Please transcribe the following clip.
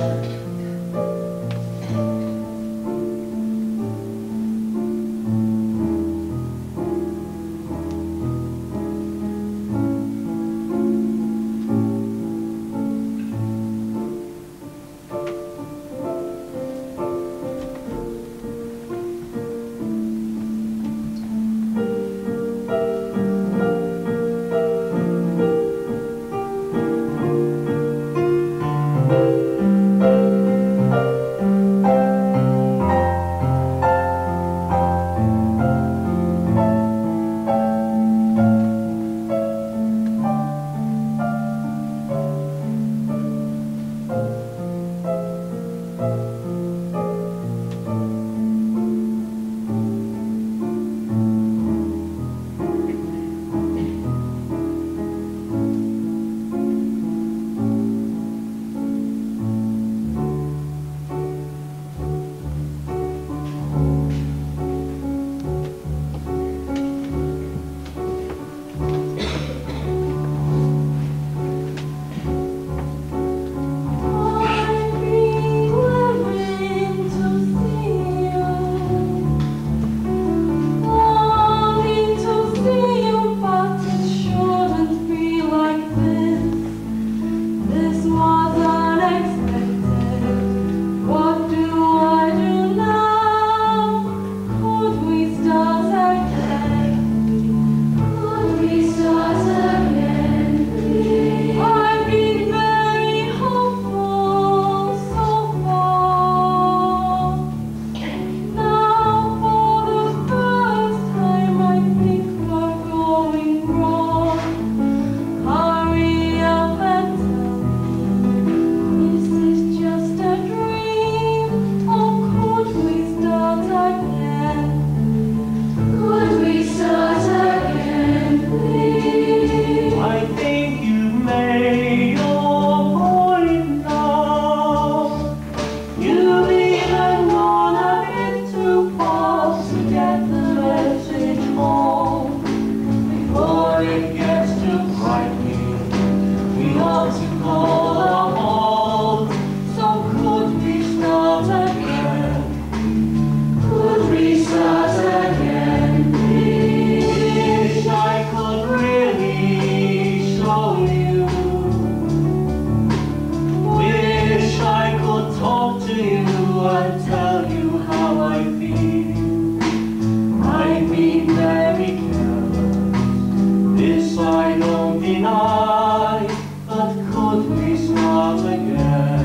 thank I've been very careless. This I don't deny, but could we start again?